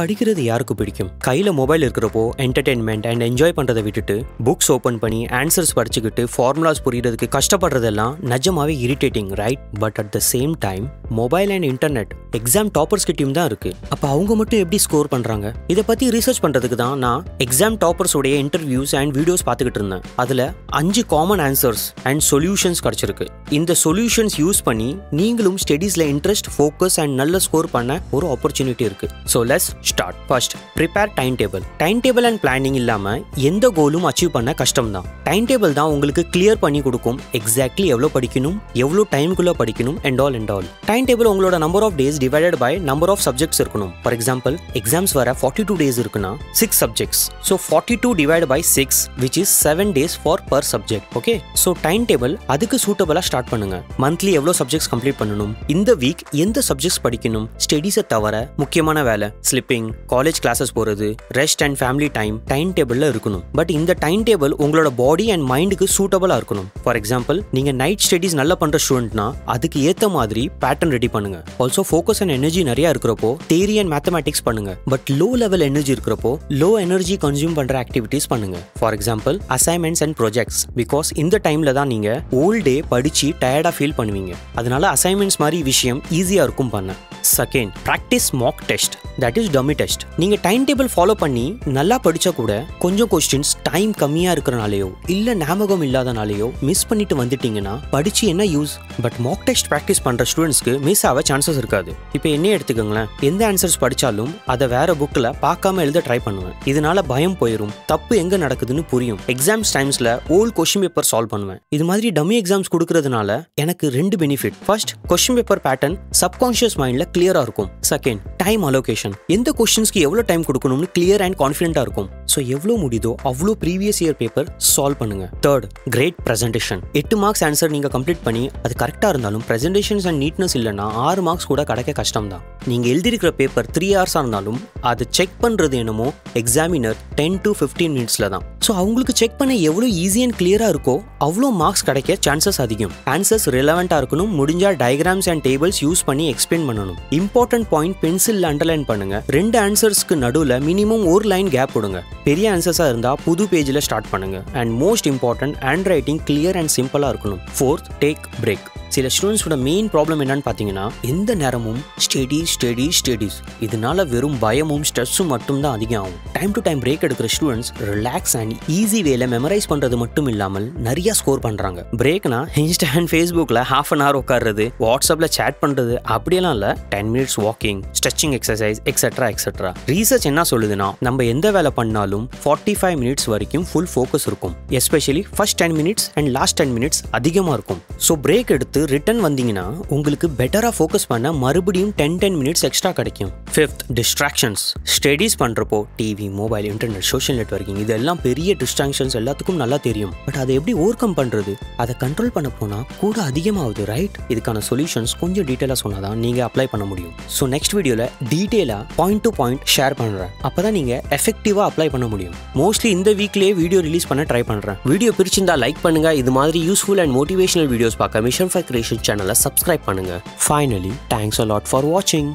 படிக்கிறது யாருக்கு பிடிக்கும்? கையில் மொபைல் இருக்கிறப்போ என்டர்டெயின்மெண்ட் அண்ட் என்ஜாய் பண்ணுறதை விட்டுட்டு புக்ஸ் ஓப்பன் பண்ணி ஆன்சர்ஸ் படிச்சுக்கிட்டு ஃபார்முலாஸ் புரியறதுக்கு கஷ்டப்படுறதெல்லாம் நிஜமாவே irritating right but at the same time mobile and internet. Exam toppers கிட்டையும் தான் இருக்கு. அப்போ அவங்க மட்டும் எப்படி ஸ்கோர் பண்ணுறாங்க இதை பற்றி ரிசர்ச் பண்ணுறதுக்கு தான் நான் எக்ஸாம் டாப்பர்ஸ் உடைய இன்டர்வியூஸ் அண்ட் வீடியோஸ் பார்த்துக்கிட்டு இருந்தேன். அதில் அஞ்சு காமன் ஆன்சர்ஸ் அண்ட் சொல்யூஷன்ஸ் கிடச்சிருக்கு. இந்த சொல்யூஷன்ஸ் யூஸ் பண்ணி நீங்களும் ஸ்டடீஸில் இன்ட்ரெஸ்ட் ஃபோக்கஸ் அண்ட் நல்ல ஸ்கோர் பண்ண ஒரு ஆப்பர்ச்சுனிட்டி இருக்கு. So let's start first prepare time table time table and planning இல்லாமல் எந்த கோலும் அச்சீவ் பண்ண கஷ்டம் தான் டைம் டேபிள் தான் உங்களுக்கு கிளியர் பண்ணி கொடுக்கும். எக்ஸாக்ட்லி எவ்வளோ படிக்கணும் எவ்வளோ டைமுக்குள்ளே படிக்கணும் and all and all time table உங்களோட number of days divided by number of subjects இருக்கணும். ஃபார் எக்ஸாம்பிள் எக்ஸாம்ஸ் வர ஃபார்ட்டி டூ டேஸ் இருக்குன்னா six subjects so forty two divide by six which is seven days for per subject okay so time table அதுக்கு சூட்டபிளாக start பண்ணுங்க. Monthly எவ்வளோ subjects complete பண்ணணும்? இந்த week எந்த சப்ஜெக்ட்ஸ் படிக்கணும்? ஸ்டடீஸை தவிர முக்கியமான வேலை ஸ்லிப்பிங் காலேஜ் கிளாஸஸ் போகிறது rest and family time time டேபிளில் இருக்கணும். பட் இந்த டைம் டேபிள் உங்களோட பாடி அண்ட் மைண்டுக்கு சூட்டபிளாக இருக்கணும். ஃபார் எக்ஸாம்பிள் நீங்கள் நைட் ஸ்டடீஸ் நல்லா பண்ணுற ஸ்டூடெண்ட்னா அதுக்கு ஏற்ற மாதிரி பேட்டர்ன் ரெடி பண்ணுங்க. ஆல்சோ ஃபோக்கஸ் அண்ட் எனர்ஜி நிறைய இருக்கிறப்போ தேரி அண்ட் மேத்தமேட்டிக்ஸ் பண்ணுங்க. பட் லோ லெவல் எனர்ஜி இருக்கிறப்போ லோ எனர்ஜி கன்சியூம் பண்ணுற ஆக்டிவிட்டீஸ் பண்ணுங்க. For example assignments and projects because இந்த டைமில் தான் நீங்கள் ஓல் டே படித்து டயர்டாக ஃபீல் பண்ணுவீங்க. அதனால அசைன்மெண்ட்ஸ் மாதிரி விஷயம் ஈஸியாக இருக்கும் பண்ண. Second practice mock test that is dummy test நீங்க டைம் டேபிள் ஃபாலோ பண்ணி நல்லா படிச்சா கூட கொஞ்சம் கொஸ்டின்ஸ் டைம் கம்மியா இருக்கிறனாலேயோ இல்ல ஞாபகம் இல்லாதனாலேயோ மிஸ் பண்ணிட்டு வந்துட்டீங்கன்னா படிச்சு என்ன use but mock test practice பண்ணுற ஸ்டூடெண்ட்ஸ்க்கு மிஸ் ஆக சான்சஸ் இருக்காது. இப்போ என்ன எடுத்துக்கோங்களேன். எந்த ஆன்சர்ஸ் படித்தாலும் அதை வேற புக்கில் பார்க்காம எழுத ட்ரை பண்ணுவேன். இதனால பயம் போயிடும் தப்பு எங்கே நடக்குதுன்னு புரியும். எக்ஸாம்ஸ் டைம்ஸில் ஓல்ட் கொஸ்டின் பேப்பர் சால்வ் பண்ணுவேன். இது மாதிரி டம்மி எக்ஸாம்ஸ் கொடுக்கறதுனால எனக்கு ரெண்டு benefit first question paper pattern subconscious மைண்டில் கிளியராக இருக்கும். செகண்ட் டைம் அலோகேஷன் எந்த கொஸ்டின்ஸ்க்கு எவ்வளோ டைம் கொடுக்கணும்னு கிளியர் அண்ட் கான்ஃபிடென்ட்டாக இருக்கும். ஸோ எவ்வளோ முடியுதோ அவ்வளோ ப்ரீவியஸ் இயர் பேப்பர் சால்வ் பண்ணுங்க. தேர்ட் கிரேட் ப்ரெசன்டேஷன் எட்டு மார்க்ஸ் ஆன்சர் நீங்கள் கம்ப்ளீட் பண்ணி அது கரெக்டாக இருந்தாலும் ப்ரெசன்டேஷன்ஸ் அண்ட் நீட்னஸ் இல்லைன்னா ஆறு மார்க்ஸ் கூட கிடைக்க கஷ்டம் தான் நீங்கள் எழுதியிருக்கிற பேப்பர் த்ரீ ஹவர்ஸாக இருந்தாலும் அதை செக் பண்ணுறது என்னமோ எக்ஸாமினர் டென் டு ஃபிஃப்டீன் மினிட்ஸில் தான். ஸோ அவங்களுக்கு செக் பண்ண எவ்வளோ ஈஸி அண்ட் கிளியராக இருக்கோ அவ்வளோ மார்க்ஸ் கிடைக்க சான்சஸ் அதிகம். ஆன்சர்ஸ் ரிலவெண்ட்டாக இருக்கணும் முடிஞ்சால் டயக்ராம்ஸ் அண்ட் டேபிள்ஸ் யூஸ் பண்ணி எக்ஸ்பிளைன் பண்ணணும். இம்பார்ட்டன்ட் பாயிண்ட் பென்சில் அண்டர்லைன் பண்ணுங்க. ரெண்டு ஆன்சர்ஸ்க்கு நடுவில் மினிமம் ஒரு லைன் கேப் விடுங்க. பெரிய ஆன்சர்ஸாக இருந்தால் புது பேஜில் ஸ்டார்ட் பண்ணுங்க. And most important handwriting clear and சிம்பிளாக இருக்கணும். ஃபோர்த் டேக் பிரேக் சில ஸ்டூடெண்ட்ஸோட மெயின் ப்ராப்ளம் என்னன்னு பார்த்தீங்கன்னா எந்த நேரமும் ஸ்டடி ஸ்டடி ஸ்டடிஸ் இதனால வெறும் பயமும் ஸ்ட்ரெஸ்ஸும் மட்டும்தான் அதிகம் ஆகும் டைம் டு டைம் பிரேக் எடுக்கிற ஸ்டூடெண்ட்ஸ் ரிலாக்ஸ் அண்ட் ஈஸி வேல மெமரைஸ் பண்ணுறது மட்டும் இல்லாமல் நிறைய ஸ்கோர் பண்ணுறாங்க பிரேக்னா இன்ஸ்டா அண்ட் ஃபேஸ்புக்கில் ஹாஃப் அன் ஹவர் உட்காடுறது வாட்ஸ்அப்பில் சேட் பண்ணுறது அப்படியெல்லாம் இல்லை. Ten minutes walking stretching exercise etcetera etcetera research என்ன சொல்லுதுன்னா நம்ம எந்த வேலை பண்ணாலும் ஃபார்ட்டி ஃபைவ் மினிட்ஸ் வரைக்கும் ஃபுல் ஃபோக்கஸ் இருக்கும். Especially first ten minutes and last ten minutes அதிகமாக இருக்கும். ஸோ பிரேக் எடுத்து ரிட்டர்ன் வந்தீங்கன்னா உங்களுக்கு பெட்டராக ஃபோக்கஸ் பண்ண மறுபடியும் டென் டென் மினிட்ஸ் எக்ஸ்ட்ரா கிடைக்கும். ஃபிஃப்த் டிஸ்ட்ராக்ஷன்ஸ் ஸ்டடீஸ் பண்ணுறப்போ TV mobile internet social networking இதெல்லாம் பெரிய டிஸ்ட்ராக்ஷன்ஸ் எல்லாத்துக்கும் நல்லா தெரியும். பட் அதை எப்படி ஓவர் கம் பண்ணுறது அதை கண்ட்ரோல் பண்ண போனால் கூட அதிகமாகுது ரைட் இதுக்கான சொல்யூஷன்ஸ் கொஞ்சம் டீட்டெயிலாக சொன்னால் தான் நீங்கள் அப்ளை பண்ண முடியும். ஸோ நெக்ஸ்ட் வீடியோவில் டீட்டெயிலாக பாயிண்ட் டு பாயிண்ட் ஷேர் பண்ணுறேன் அப்போ தான் நீங்கள் எஃபெக்டிவாக அப்ளை பண்ண முடியும். மோஸ்ட்லி இந்த வீக்லேயே வீடியோ ரிலீஸ் பண்ண ட்ரை பண்ணுறேன் வீடியோ பிரிச்சிருந்தா லைக் பண்ணுங்க. இது மாதிரி யூஸ்ஃபுல் அண்ட் மோட்டிவேஷனல் வீடியோஸ் பார்க்க மிஷன் ஃபை கிரியேஷன் சேனலை சப்ஸ்கிரைப் பண்ணுங்க. Finally thanks a lot for வாட்சிங்